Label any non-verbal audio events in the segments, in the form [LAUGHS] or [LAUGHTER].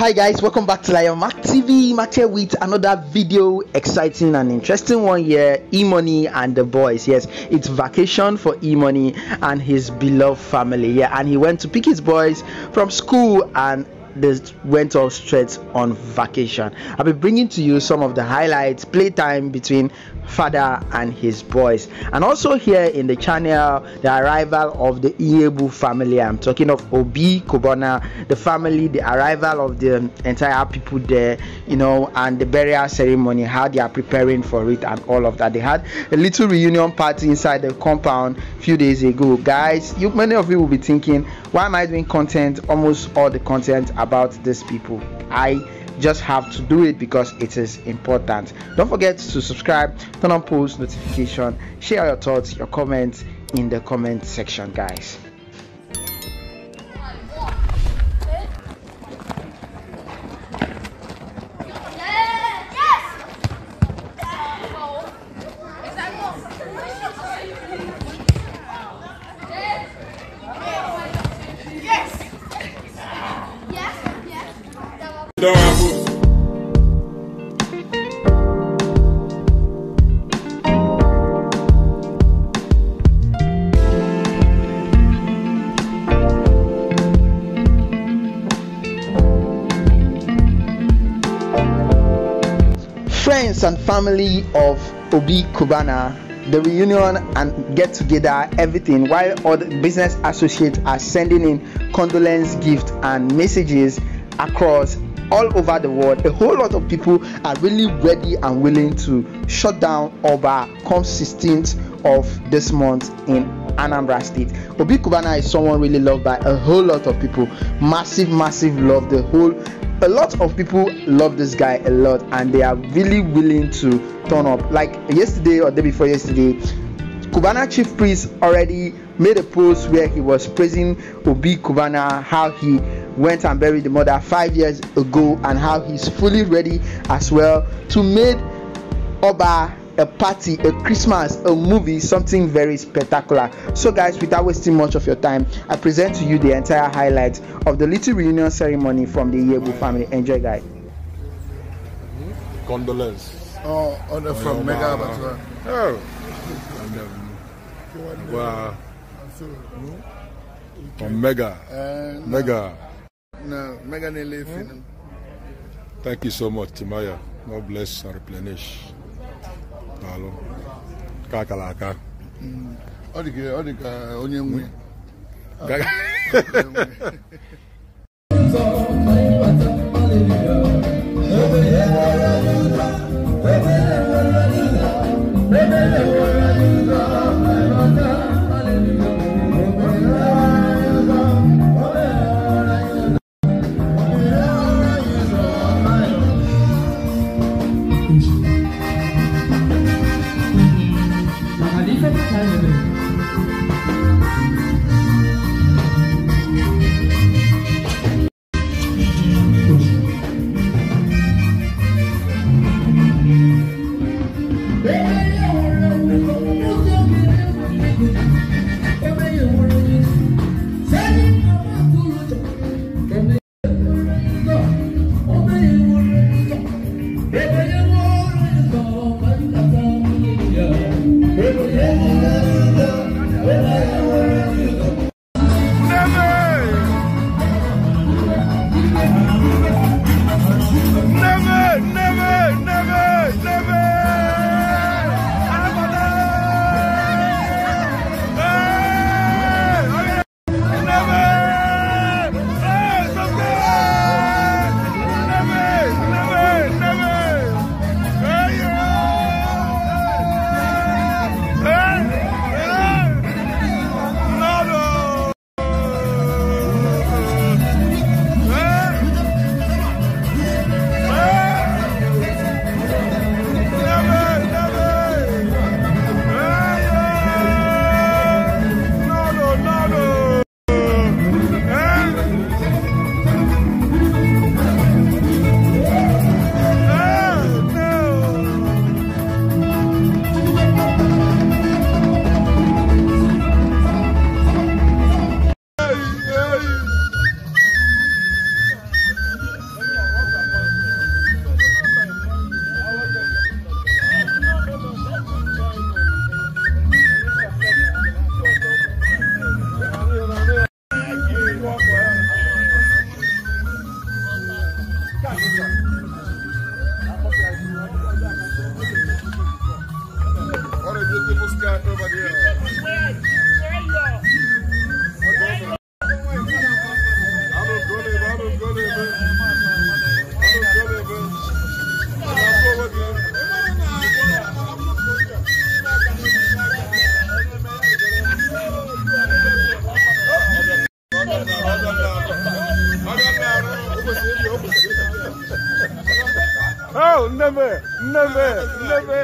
hi guys. Welcome back to Lyon Mack tv Mack here with another video exciting and interesting one here. E-money and the boys. Yes it's vacation for e-money and his beloved family. Yeah and he went to pick his boys from school and they went off straight on vacation. I'll be bringing to you some of the highlights, playtime between father and his boys, and also here in the channel the arrival of the Iyiegbu family. I'm talking of Obi Cubana, the family, the arrival of the entire people there, you know, and the burial ceremony, how they are preparing for it, and all of that. They had a little reunion party inside the compound a few days ago, guys. You many of you will be thinking, why am I doing content? Almost all the content about these people. I just have to do it because it is important. Don't forget to subscribe, turn on post notification, share your thoughts, your comments in the comment section, guys. Friends and family of Obi Cubana, the reunion and get together, everything, while the business associates are sending in condolence gifts and messages across all over the world. A whole lot of people are really ready and willing to shut down Oba come 16th of this month in Anambra State. Obi Cubana is someone really loved by a whole lot of people. Massive, massive love. The whole a lot of people love this guy a lot and they are really willing to turn up like yesterday or day before yesterday Cubana chief priest already made a post where he was praising Obi Cubana how he went and buried the mother five years ago and how he's fully ready as well to make Oba a party, a Christmas, a movie, something very spectacular. So, guys, without wasting much of your time, I present to you the entire highlights of the little reunion ceremony from the Iyiegbu family. Enjoy, guys. Condolence. Oh, on the from oh, Mega Abattoir. Oh. Wow. From Mega. And Mega. No, film. Thank you so much, Timaya. God bless and replenish. Daalụ. Ka akara aka. Ọ dị ka ọ dị ka onye nwe. [LAUGHS] இன்னமே இன்னமே இன்னமே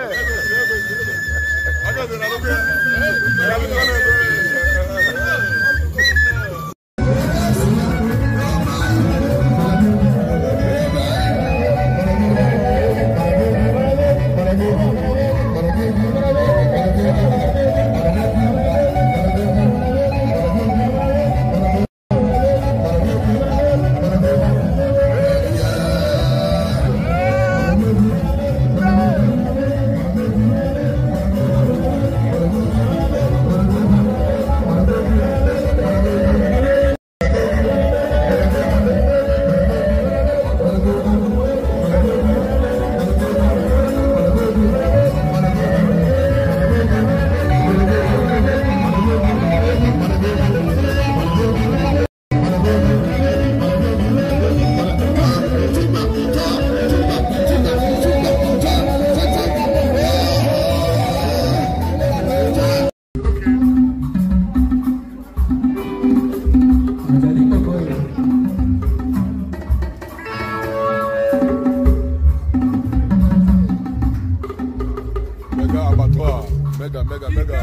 mega, mega.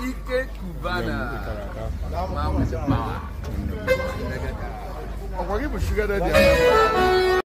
Ike Cubana, the man with the power. Ọ kwa gị bụ shuga daddy?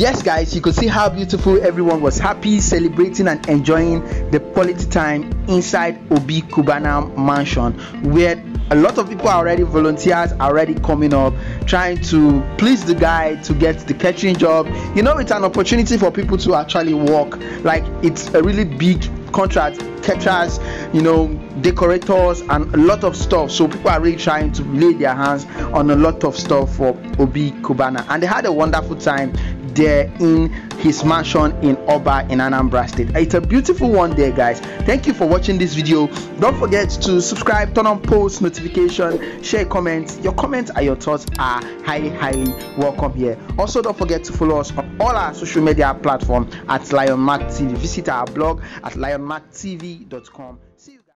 Yes, guys, you could see how beautiful everyone was happy, celebrating, and enjoying the quality time inside Obi Cubana Mansion, where a lot of people are already volunteers already coming up, trying to please the guy to get the catering job. You know, it's an opportunity for people to actually work. Like it's a really big contract, caterers, you know, decorators, and a lot of stuff. So people are really trying to lay their hands on a lot of stuff for Obi Cubana, and they had a wonderful time there in his mansion in Oba in Anambra State. It's a beautiful one there, guys. Thank you for watching this video. Don't forget to subscribe, turn on post notification, share comments. Your comments and your thoughts are highly, highly welcome here. Also, don't forget to follow us on all our social media platforms at Lyon TV. Visit our blog at lionmarktv.com. See you.